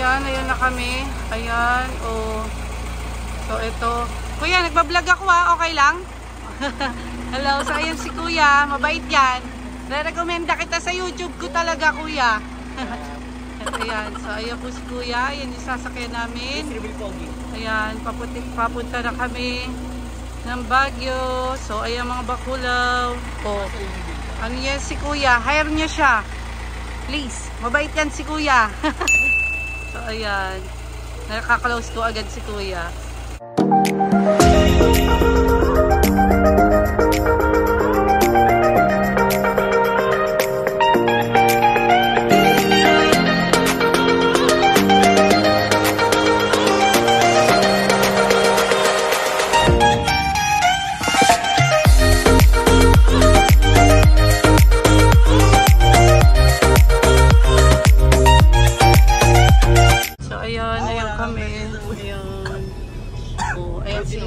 ayan, ayan na kami. Ayan, oh. So, ito. Kuya, nagbablog ako ha. Okay lang? Hello, so ayan si Kuya. Mabait yan. Re-recommenda kita sa YouTube ko talaga, Kuya. ayan, so ayan po si Kuya. Ayan yung sasakyan namin. Ayan, papunta, papunta na kami ng Baguio. So, ayan mga bakulaw. Oh. Ano yan si Kuya? Hire niya siya. Please, mabait yan si Kuya. so, ayan. Nakaka-close ko agad si Kuya.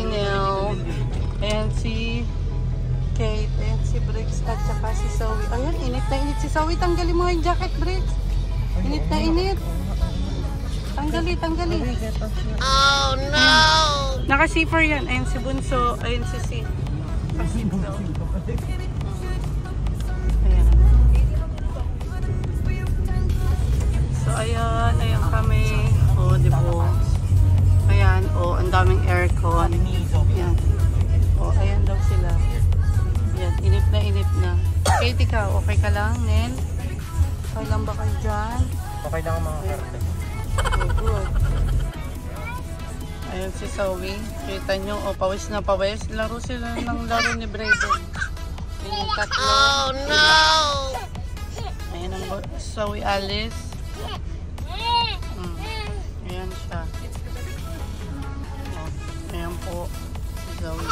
Oh, ayan si Kate. Ayan si Briggs at saka si Zoe. Ayan, init na init si Zoe. Tanggalin mo yung jacket, Briggs. Init na init. Tanggali, tanggali. Oh, no! Naka-zipper yan. Ayan si Bunso. Ayan si si. Ayan. Ikaw. Okay ka lang, Nel? Okay lang ba kayo dyan? Okay lang ang mga karte. Oh, good. Ayan si Zoe. Kita nyo, oh, pawis na pawis. Laro sila ng laro ni Brayden. Ayan yung tatlo. Oh, no! Ayan ang Zoe Alice. Mm. Ayan siya. Oh, ayan po. Si Zoe.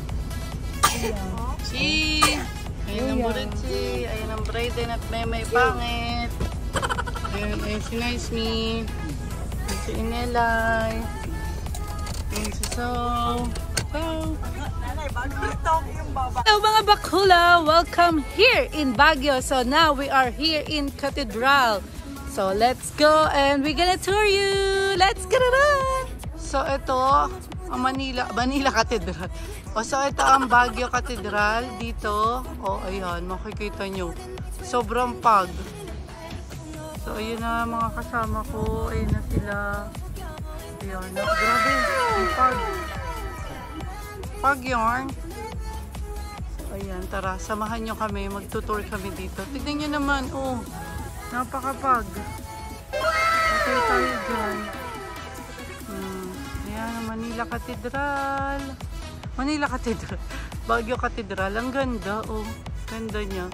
Si! Ayan ang Burichi. Ayan ang Brayden at may may pangit. Ayan, ayan si Nice Me. Ayan si Inelay. Ayan si So. Go! Hello mga bakula! Welcome here in Baguio. So now we are here in Cathedral. So let's go and we're gonna tour you. Let's get it on! So ito, ang Manila, Manila Cathedral. O so ito ang Baguio Cathedral dito. O ayan, makikita nyo. Sobrang pag. So ayun na mga kasama ko. Ayun na sila. Ayan na. Grabe, pag. Pag yarn. So, ayan, tara, samahan nyo kami. Magtutour kami dito. Tignan nyo naman, oh. Napakapag. Okay tayo dyan. Manila Cathedral. Manila Cathedral. Baguio Cathedral. Ang ganda, oh. Ganda niya.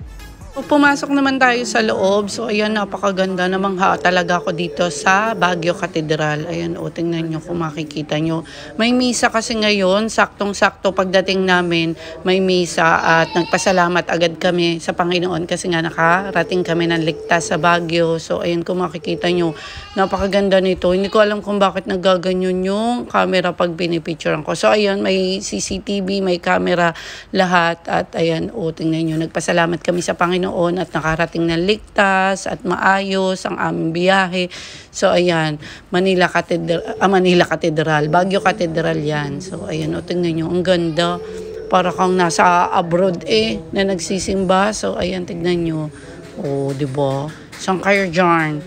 So, pumasok naman tayo sa loob. So, ayan, napakaganda. Namangha talaga ako dito sa Baguio Cathedral. Ayan, o, tingnan nyo kung makikita nyo. May misa kasi ngayon, saktong-sakto pagdating namin, may misa at nagpasalamat agad kami sa Panginoon kasi nga nakarating kami ng ligtas sa Baguio. So, ayan, kung makikita nyo, napakaganda nito. Hindi ko alam kung bakit nagaganyan yung camera pag pinipicturean ko. So, ayan, may CCTV, may camera, lahat. At ayan, o, tingnan nyo, nagpasalamat kami sa Panginoon at nakarating ng ligtas at maayos ang aming biyahe. So, ayan, Manila Cathedral, ah, Manila Cathedral, Baguio Cathedral yan. So, ayan, o, tingnan nyo, ang ganda. Para kang nasa abroad eh, na nagsisimba. So, ayan, tignan nyo. O, di ba? Saan kayo dyan?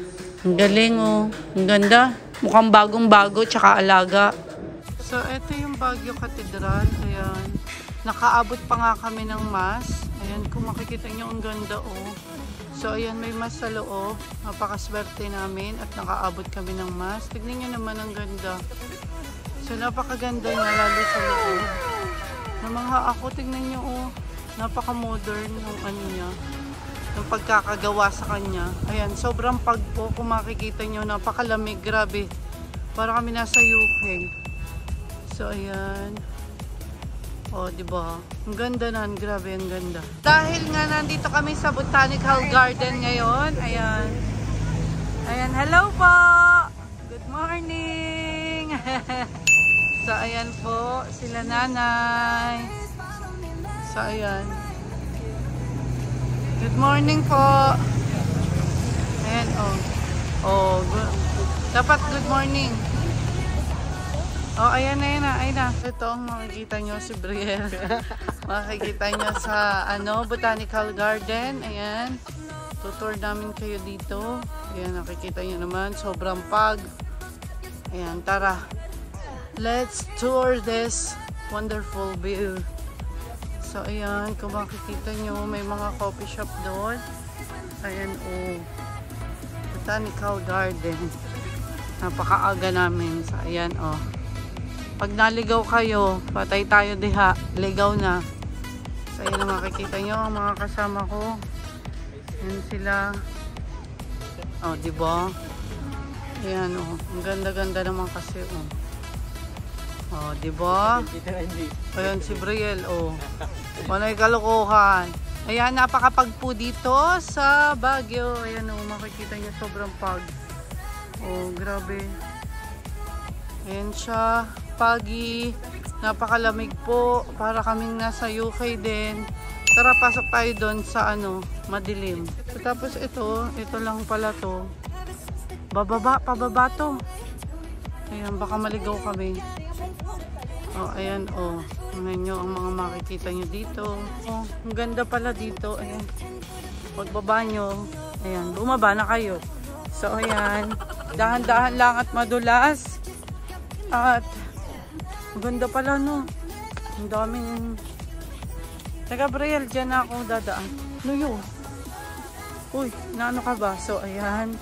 Ang galing, oh. Ang ganda. Mukhang bagong-bago, tsaka alaga. So, ito yung Baguio Cathedral. Ayan. Nakaabot pa nga kami ng mass. Ayan, kung makikita nyo, ang ganda, oh. So, ayan, may mass sa loob. Napakaswerte namin at nakaabot kami ng mass. Tignan nyo naman ang ganda. So, napakaganda niya, lalo sa loob. Namangha ako, tignan nyo, oh. Napaka-modern yung ano niya. Yung pagkakagawa sa kanya. Ayan, sobrang pagpo. Kung makikita nyo, napakalamig. Grabe. Para kami nasa UK. So, ayan. Oh, di ba? Ang ganda nan, grabe ang ganda. Dahil nga nandito kami sa Botanical Garden ngayon, ayan. Ayan, hello po! Good morning! so, ayan po, sila nanay. So, ayan. Good morning po! Ayan, oh. Oh, gu- dapat good morning. Oh, ayan na, ayan na, ayan na. Ito ang makikita nyo si Brielle. makikita nyo sa, ano, Botanical Garden. Ayan. Tutor namin kayo dito. Ayan, nakikita nyo naman. Sobrang pag. Ayan, tara. Let's tour this wonderful view. So, ayan, kung makikita nyo, may mga coffee shop doon. Ayan, oh. Botanical Garden. Napakaaga namin. So, ayan, oh. Pag naligaw kayo, patay tayo diha. Ligaw na. So, ayan ang makikita nyo, ang mga kasama ko. Ayan sila. Oh, di ba? Ayan, oh. Ang ganda-ganda naman kasi, oh. Oh, di ba? Ayan si Brielle, oh. Panay kalokohan. Ayan, napakapagpo dito sa Baguio. Ayan, oh, makikita niyo sobrang pag. Oh, grabe. Ayan siya. Pagi. Napakalamig po. Para kaming nasa UK din. Tara, pasok tayo doon sa ano, madilim. Tapos ito, ito lang pala to. Bababa, pababa to. Ayan, baka maligaw kami. Oh, ayan, oh. Tingnan nyo ang mga makikita nyo dito. Oh, ang ganda pala dito. Ayan. Pagbaba nyo, ayan, bumaba na kayo. So, ayan. Dahan-dahan lang at madulas. At, ang ganda pala, no. Ang daming... Teka, Brielle, dyan na ako dadaan. Ano yun? Uy, naano ka ba? So, ayan.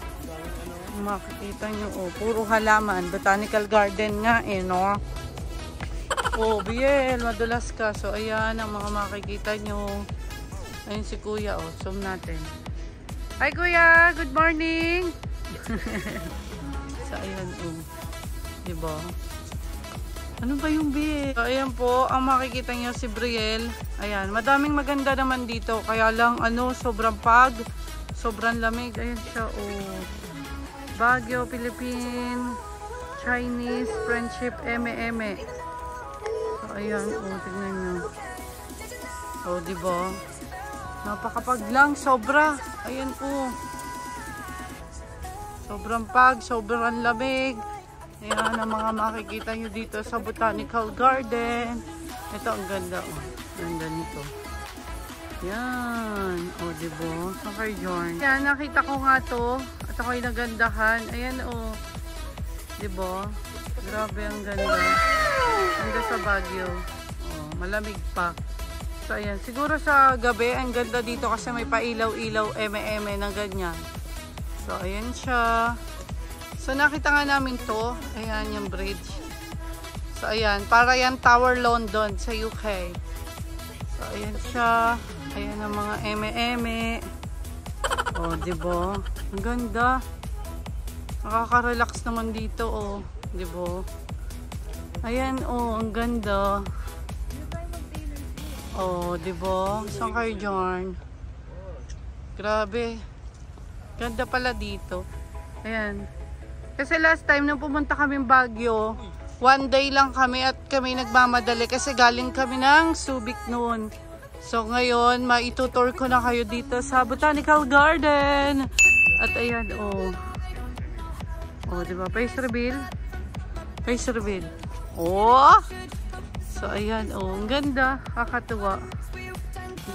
Makikita nyo, oh, puro halaman. Botanical garden nga, eh, no? Oh, Biel, madulas ka. So, ayan ang mga makikita nyo. Ayun si Kuya, oh. Zoom natin. Hi, Kuya! Good morning! so, ayan, oh. Diba? Ano ba yung Biel? So, ayan po, ang makikita nyo si Brielle. Ayan, madaming maganda naman dito. Kaya lang, ano, sobrang pag. Sobrang lamig. Ayan siya, oh. Baguio, Philippine, Chinese, Friendship, Eme-Eme. So, ayan, oh, tignan nyo. Oh, di ba? Napakapag lang, sobra. Ayan, oh. Sobrang pag, sobrang lamig. Ayan ang mga makikita nyo dito sa Botanical Garden. Ito, ang ganda, oh. Ganda nito. Yan. O, oh, diba? Saan kayo Jorn? Yan, nakita ko nga to. At ako'y nagandahan. Ayan, o. Oh. Diba? Grabe, ang ganda. Ganda sa Baguio. Oh, malamig pa. So, ayan. Siguro sa gabi, ang ganda dito kasi may pailaw-ilaw, eme-eme ng ganyan. So, ayan siya. So, nakita nga namin to. Ayan yung bridge. So, ayan. Para yan Tower London sa UK. So, ayan siya. Ayan ang mga eme-eme. Oh, diba? Ang ganda. Nakaka-relax naman dito, oh. Diba? Ayan, oh. Ang ganda. Oh, diba? Saan kayo dyan? Grabe. Ganda pala dito. Ayan. Kasi last time nung pumunta kami Baguio, one day lang kami at kami nagmamadali kasi galing kami ng Subic noon. So ngayon, maitutour ko na kayo dito sa Botanical Garden. At ayan, oh. Oh, di ba? Face reveal. Face reveal. Oh! So ayan, oh. Ang ganda. Kakatuwa.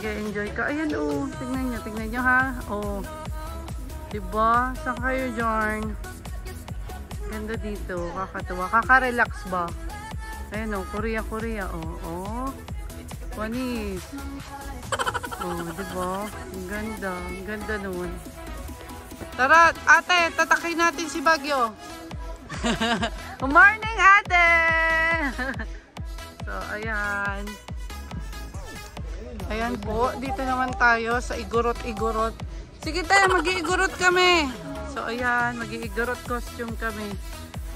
Enjoy ka. Ayan, oh. Tingnan nyo, tingnan nyo ha. Oh. Diba? Saan kayo dyan? Ganda dito. Kakatuwa. Kaka-relax ba? Ayan, oh. Korea, Korea. Oh, oh. Wanis. Oh, diba? Ang ganda. Ang ganda nun. Tara, ate, tatakin natin si Bagyo. Good morning, ate! so, ayan. Ayan po, dito naman tayo sa igurot-igurot. Sige tayo, mag-iigurot kami. So, ayan, mag-iigurot costume kami.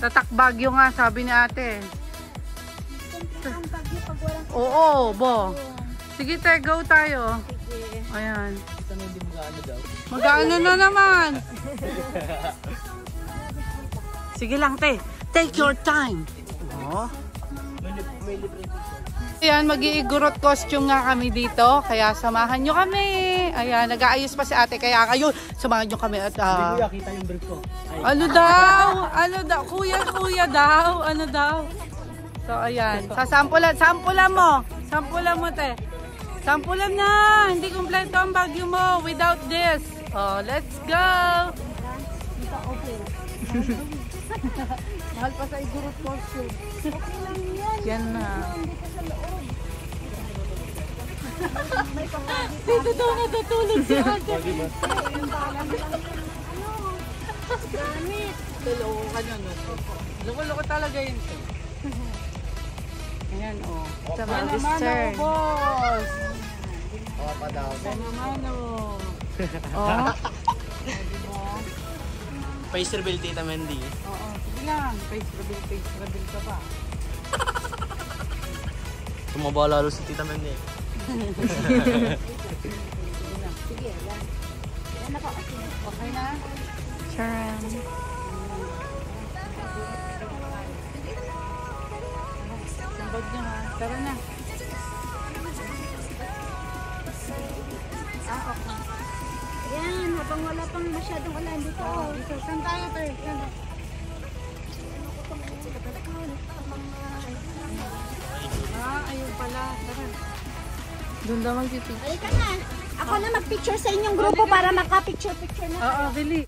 Tatak Bagyo nga, sabi ni ate. Oo, bo. Sige tayo, go tayo. Ayan. Mag-ano na naman. Sige lang, te. Take your time. Oh. Ayan, mag-iigurot costume nga kami dito. Kaya samahan nyo kami. Ayan, nag-aayos pa si ate. Kaya ngayon, samahan nyo kami at... ah, Kuya, kita yung brief ko. Ay, ano daw? Ano daw? Kuya, kuya daw. Ano daw? So, ayan. Sasampulan. Sampulan mo. Sampulan mo, te. Sampulan na. Hindi kumpleto ang bagyo mo without this. Oh, let's go. Mahal pa sa igurot costume. Okay lang yan. Yan na. Dito sa daw natutulog si ate. Gamit. Loko ka nun. no? Loko-loko talaga yun. Ayan, oh. Sa turn. oh, boss. Oo pa daw. Yan naman, oh. Oh. Face reveal, Tita Mandy. Oo, sige lang. Face reveal, face reveal ka pa. Tumaba lalo si Tita Mandy. Okay na? Charan. Sambag niyo ha. Tara na. Ah, okay. Yan, habang wala pang masyadong ulan dito. Oh, dito. Saan tayo, te? Saan? Ah, ayun pala. Tara. Doon daw magpipicture. Halika na. Ako na mag-picture sa inyong grupo para maka-picture-picture na. Oo, bili.